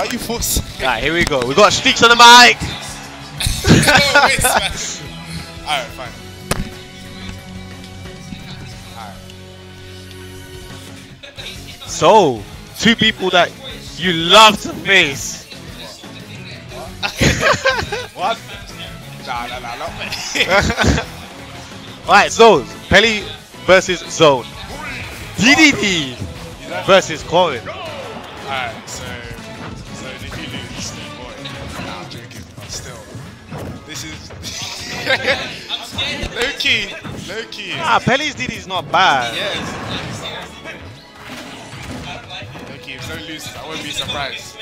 Why are you forcing? Alright, here we go. We got Streakz on the mic. Alright, fine. Alright. So, two people that you love to face. What? Nah, nah, nah, not me. Alright, so Peli versus Zone. DDD versus Corrin. Alright, low key, low key. Ah, Peli's DD is not bad. Yes. Low key, if Zone loses, I won't be surprised.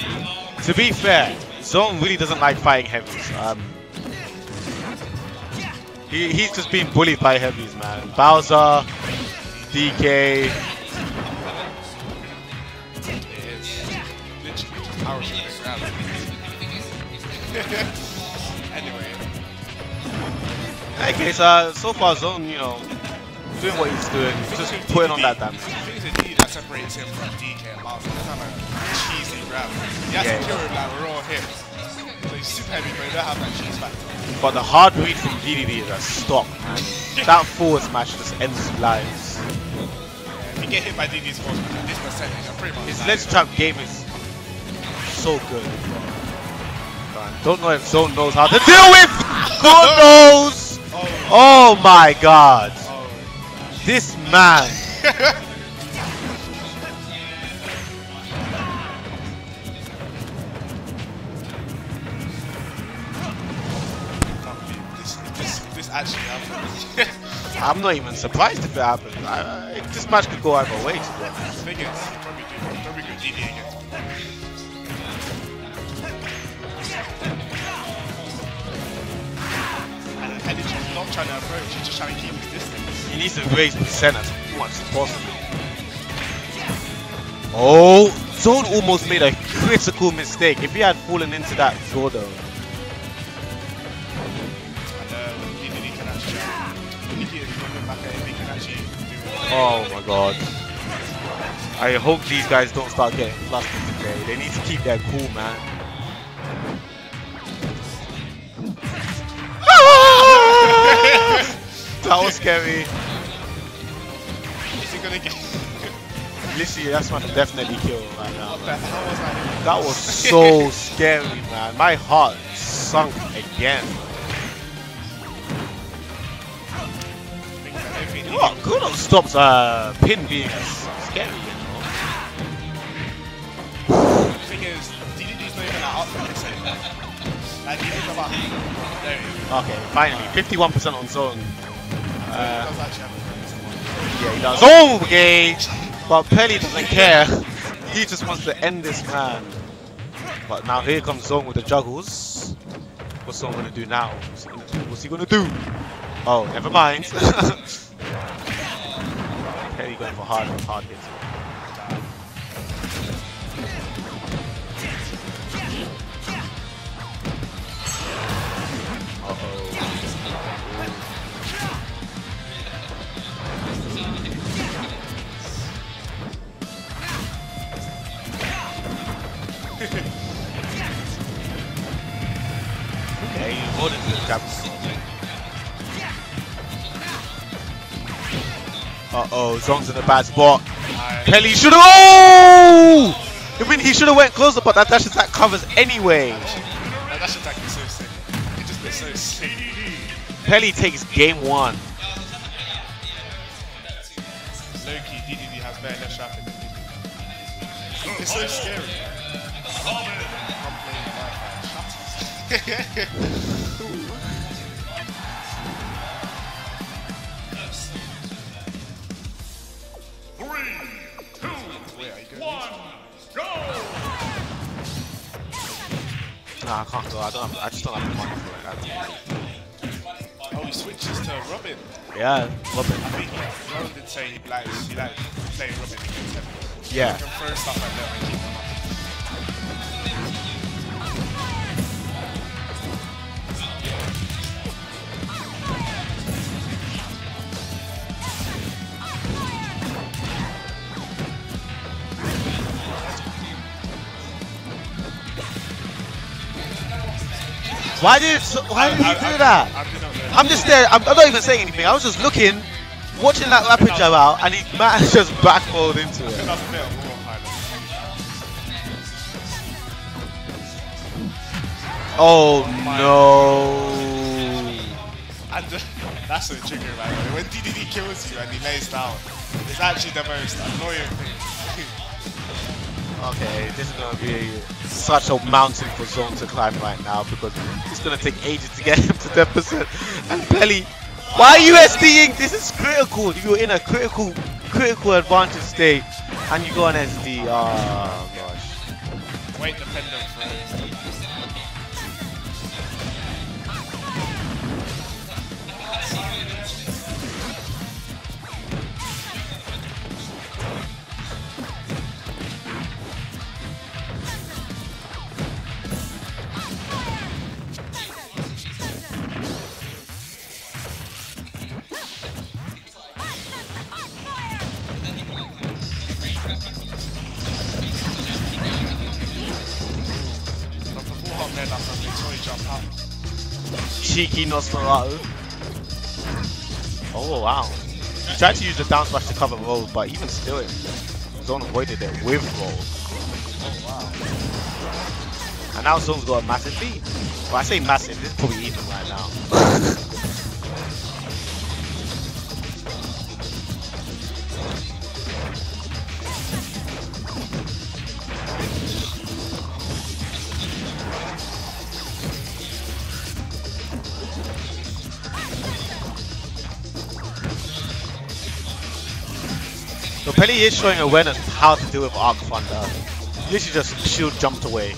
To be fair, Zone really doesn't like fighting heavies. Um, he, he's just being bullied by heavies, man. Bowser, DK. It is literally just Okay, so so far Zone, you know, doing what he's doing, just putting on that damage. I think it's a D that separates him from DK and Bowser. It's kind of cheesy grab. He has Yeah. to kill him like we're all here. So he's super heavy, but he don't have that cheese factor. But the hard read from DDD is a stop, man. That forward smash just ends lives. If you get hit by DD's force at this percentage, I'm pretty much His ledge trap game is so good. Man, Don't know if Zone knows how to deal with. God knows. Oh, my God, this man. This, this, this actually happened. I'm not even surprised if it happens. I, I, this match could go either way. To be honest. thing is, probably do, probably go DD again. Not trying to approach, he's just trying to keep his distance. He needs to raise as much as possible. Oh, Zone almost made a critical mistake. If he had fallen into that Gordo, And uh, DD can actually, if he is moving back at him, he can actually do it. oh my god. I hope these guys don't start getting flustered today. They need to keep their cool, man. That was scary. Is he gonna get. Literally, that's one definitely kill right now. What the hell was that? Was so scary, man. My heart sunk again. Things I don't You know what? Stops uh, Pin being scary, you know. Thing is, DDD's not even out for this anymore. Like, about. There. Okay, finally, 51% on zone. Yeah, he does. Oh, Gage! But Peli doesn't care. He just wants to end this man. But now here comes Zone with the juggles. What's Zone gonna do now? What's he gonna do? What's he gonna do? Oh, never mind. Peli going for hard, hard hits. Uh-oh, Zone's in a bad spot. Alright. Peli should have. Oh! I mean, he should have went closer, but that dash attack covers anyway. That dash attack is so sick. It just looks so sick. Peli takes game one. Loki, DDD has better left traffic than DDD. It's so scary. I'm playing Wi-Fi. Nah, I can't go. I don't have. I just don't have the money for it. Oh, he switches to Robin. Yeah, Robin. I think Robin did say he likes, he likes playing Robin against him. Yeah. You can throw stuff like that Why did why did he I- do I- that? There. I'm just there. I'm, I'm not even saying anything. I was just looking, watching that rapid jab out, and he man just backfold into I it. Oh no! And uh, that's a trigger, man. When DDD kills you and he lays down, it's actually the most annoying thing. Okay, this is gonna be such a mountain for Zone to climb right now because it's gonna take ages to get him to 10%. And Peli, why are you SDing? This is critical. You're in a critical, critical advantage state, and you go on SD. Oh ah, gosh. Wait dependent for Cheeky Nosferatu. Oh wow. He tried to use the down smash to cover roll, but even still, it Zone avoided it with roll. Oh wow. And now Zone's got a massive lead. Well, I say massive, this is probably even right now. Peli is showing awareness how to deal with Arc Thunder. Literally just shield jumped away.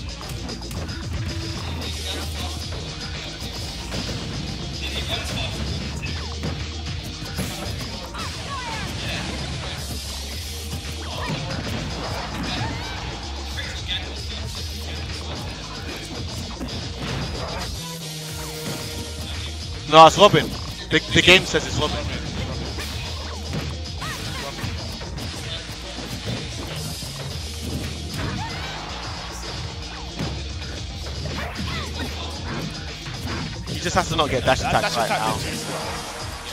No, it's Robin. The, the game says it's Robin. Just has to not get dash That, attacked right now.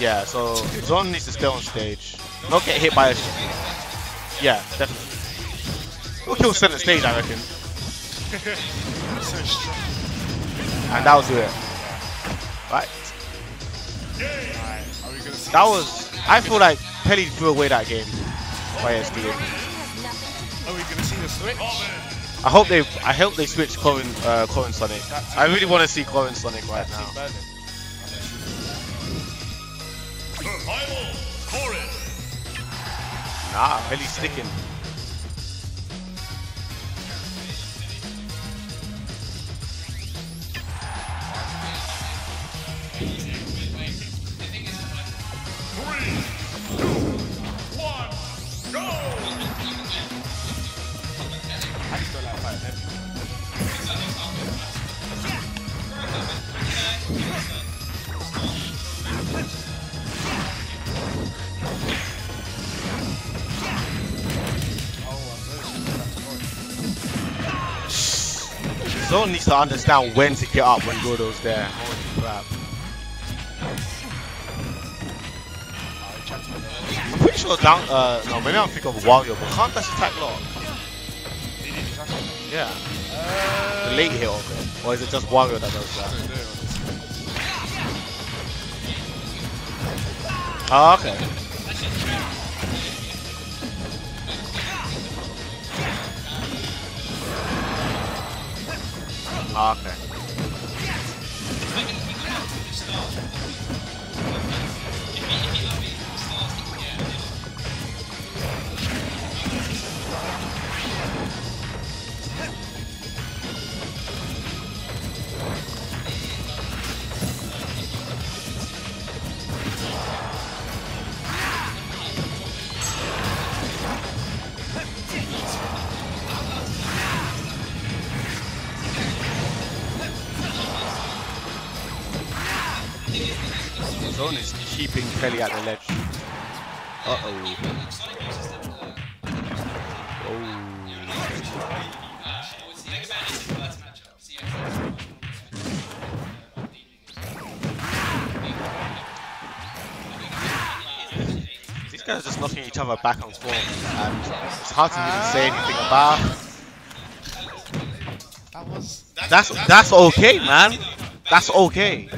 Yeah, so Zone needs to stay on stage. Not get hit by a... Yeah, definitely. We'll kill center stage, I reckon. And that was it. Right. That was... I feel like Peli threw away that game by SD. Are we gonna see the switch? I hope they I hope they switch Corrin uh Corrin Sonic. I really want to see Corrin Sonic right now. Team Berlin. Survival, Corrin. Nah, Peli's sticking. Zone needs to understand when to get up when Gordo's there. Holy crap. I'm pretty sure down uh no maybe I'm thinking of Wario, but can't dash attack lock? Yeah. The late hit of it. Or is it just Wario that does that? Oh, okay. Oh, keeping Kelly at the ledge. Uh-oh. Guys just knocking each other back on form, and it's hard to even say anything about. That was. That's that's okay, man. That's okay.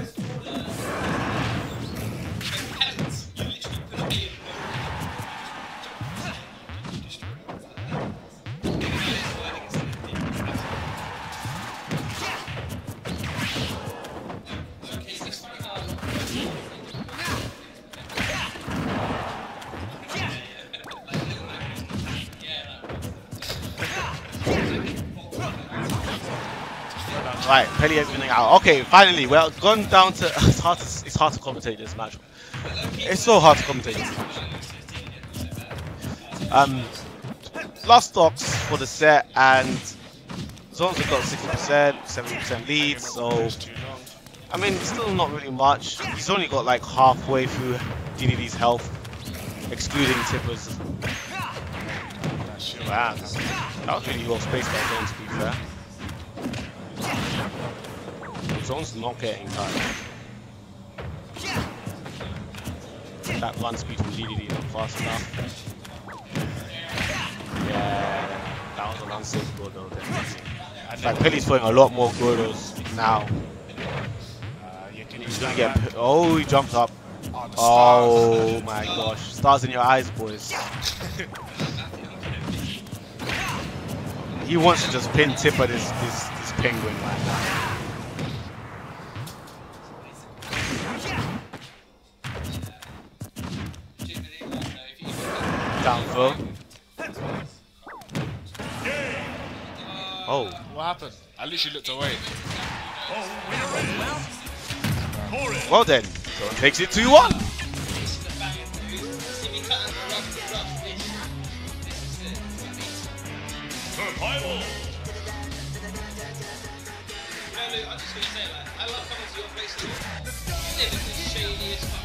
Right, Peli is winning out. Okay, finally, we're gone down to. It's hard to it's hard to commentate this match. It's so hard to commentate this match. Um, last stocks for the set, and have got 60%, 70% lead. So I mean, still not really much. He's only got like halfway through DDD's health, excluding Tippers. Wow, that was really well spaced by Zones, to be fair. Zone's not getting tired. That run speed DDD is not fast enough. Yeah, that was an unsafe goal though. Definitely. And Like then, Peli's a lot more Gordos now. uh, He's gonna get. Oh, he jumped up. Oh, my gosh. Stars in your eyes, boys. He wants to just pin Tipper this this this penguin right now. Down throw. Oh, What happened? I literally looked away. Oh, winner is Torres. well then. So it takes it 2-1. Survival. I just want to say, like, I love coming to your place. You live in the shadiest fucking